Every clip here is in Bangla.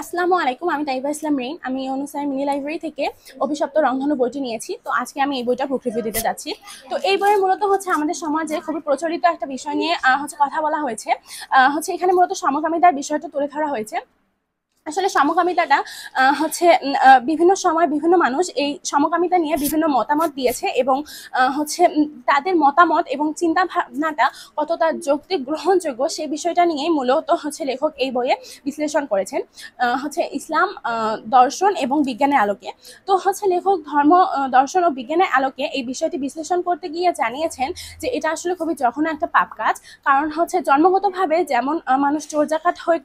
আসসালামু আলাইকুম, আমি তাইবা ইসলাম রেইন। আমি অনুসার মিনি লাইব্রেরি থেকে অভিশপ্ত রংধনু বইটি নিয়েছি। তো আজকে আমি এই বইটা প্রকৃতি দিতে যাচ্ছি। তো এই বইয়ের মূলত হচ্ছে আমাদের সমাজে খুবই প্রচলিত একটা বিষয় নিয়ে হচ্ছে কথা বলা হয়েছে। হচ্ছে এখানে মূলত সমকামিতার বিষয়টা তুলে ধরা হয়েছে। আসলে সমকামিতাটা হচ্ছে বিভিন্ন সময় বিভিন্ন মানুষ এই সমকামিতা নিয়ে বিভিন্ন মতামত দিয়েছে এবং হচ্ছে তাদের মতামত এবং চিন্তা ভাবনাটা কতটা যৌক্তিক, গ্রহণযোগ্য সেই বিষয়টা নিয়েই মূলত হচ্ছে লেখক এই বইয়ে বিশ্লেষণ করেছেন। হচ্ছে, ইসলাম দর্শন এবং বিজ্ঞানের আলোকে। তো হচ্ছে, লেখক ধর্ম দর্শন ও বিজ্ঞানের আলোকে এই বিষয়টি বিশ্লেষণ করতে গিয়ে জানিয়েছেন যে এটা আসলে খুবই জঘন্য একটা পাপ কাজ। কারণ হচ্ছে, জন্মগতভাবে যেমন মানুষ চোর জাকাত হয়ে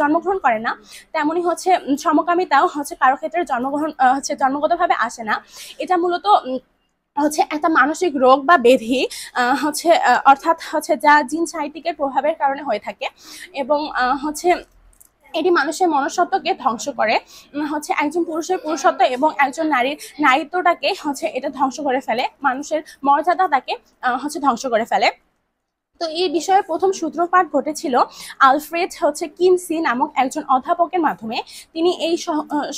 জন্মগ্রহণ করে না। তেমনই হচ্ছে সমকামিতাও হচ্ছে কারও ক্ষেত্রে জন্মগ্রহণ হচ্ছে জন্মগতভাবে আসে না। এটা মূলত হচ্ছে একটা মানসিক রোগ বা বেধি হচ্ছে অর্থাৎ হচ্ছে যা জিন সাহিত্যিকের প্রভাবের কারণে হয়ে থাকে এবং হচ্ছে এটি মানুষের মনসত্বকে ধ্বংস করে। হচ্ছে একজন পুরুষের পুরুষত্ব এবং একজন নারীর নারীত্বটাকে হচ্ছে এটা ধ্বংস করে ফেলে। মানুষের মর্যাদাটাকে হচ্ছে ধ্বংস করে ফেলে। তো এই বিষয়ে প্রথম সূত্রপাত ঘটেছিল আলফ্রেড হচ্ছে কিনসি নামক একজন অধ্যাপকের মাধ্যমে। তিনি এই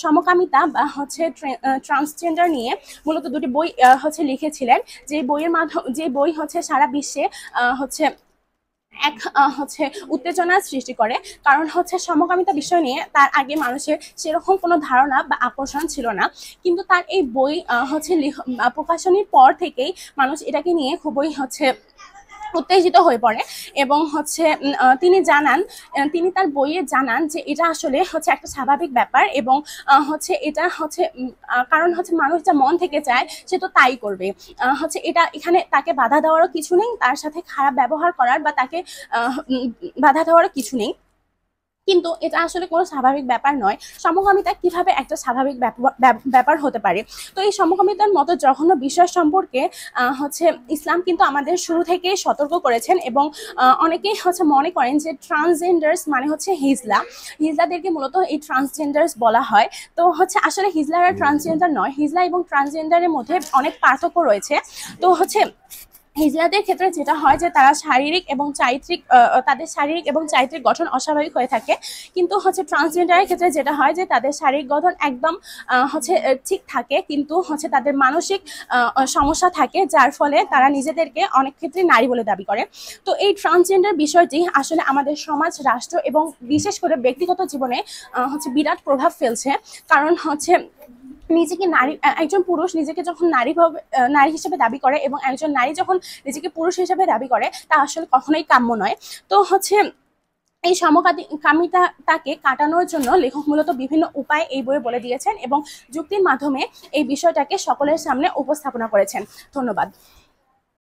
সমকামিতা বা হচ্ছে ট্রান্সজেন্ডার নিয়ে মূলত দুটি বই হচ্ছে লিখেছিলেন। যে বইয়ের মাধ্যমে যে বই হচ্ছে সারা বিশ্বে হচ্ছে এক হচ্ছে উত্তেজনার সৃষ্টি করে। কারণ হচ্ছে সমকামিতা বিষয় নিয়ে তার আগে মানুষের সেরকম কোনো ধারণা বা আকর্ষণ ছিল না। কিন্তু তার এই বই হচ্ছে প্রকাশনীর পর থেকেই মানুষ এটাকে নিয়ে খুবই হচ্ছে উত্তেজিত হয়ে পড়ে এবং হচ্ছে তিনি জানান তিনি তার বইয়ে জানান যে এটা আসলে হচ্ছে একটা স্বাভাবিক ব্যাপার এবং হচ্ছে এটা হচ্ছে কারণ হচ্ছে মানুষ যা মন থেকে চায় সে তো তাই করবে। হচ্ছে এটা এখানে তাকে বাধা দেওয়ারও কিছু নেই, তার সাথে খারাপ ব্যবহার করার বা তাকে বাধা দেওয়ারও কিছু নেই। কিন্তু এটা আসলে কোনো স্বাভাবিক ব্যাপার নয়। সমকামিতা কীভাবে একটা স্বাভাবিক ব্যাপ- ব্যাপ- ব্যাপার হতে পারে? তো এই সমকামিতার মতো জঘন্য বিষয় সম্পর্কে হচ্ছে ইসলাম কিন্তু আমাদের শুরু থেকেই সতর্ক করেছেন এবং অনেকেই হচ্ছে মনে করেন যে ট্রান্সজেন্ডার্স মানে হচ্ছে হিজলা। হিজলাদেরকে মূলত এই ট্রান্সজেন্ডার্স বলা হয়। তো হচ্ছে আসলে হিজলারা ট্রান্সজেন্ডার নয়। হিজলা এবং ট্রান্সজেন্ডারের মধ্যে অনেক পার্থক্য রয়েছে। তো হচ্ছে হিজলাদের ক্ষেত্রে যেটা হয় যে তারা শারীরিক এবং চারিত্রিক তাদের শারীরিক এবং চারিত্রিক গঠন অস্বাভাবিক হয়ে থাকে। কিন্তু হচ্ছে ট্রান্সজেন্ডারের ক্ষেত্রে যেটা হয় যে তাদের শারীরিক গঠন একদম হচ্ছে ঠিক থাকে। কিন্তু হচ্ছে তাদের মানসিক সমস্যা থাকে, যার ফলে তারা নিজেদেরকে অনেক ক্ষেত্রে নারী বলে দাবি করে। তো এই ট্রান্সজেন্ডার বিষয়টি আসলে আমাদের সমাজ, রাষ্ট্র এবং বিশেষ করে ব্যক্তিগত জীবনে হচ্ছে বিরাট প্রভাব ফেলছে। কারণ হচ্ছে নিজেকে নারী একজন পুরুষ নিজেকে যখন নারী ভাবে নারী হিসেবে দাবি করে এবং একজন নারী যখন নিজেকে পুরুষ হিসেবে দাবি করে, তা আসলে কখনোই কাম্য নয়। তো হচ্ছে এই সমকামিতাকে কাটানোর জন্য লেখক মূলত বিভিন্ন উপায় এই বইয়ে বলে দিয়েছেন এবং যুক্তির মাধ্যমে এই বিষয়টাকে সকলের সামনে উপস্থাপনা করেছেন। ধন্যবাদ।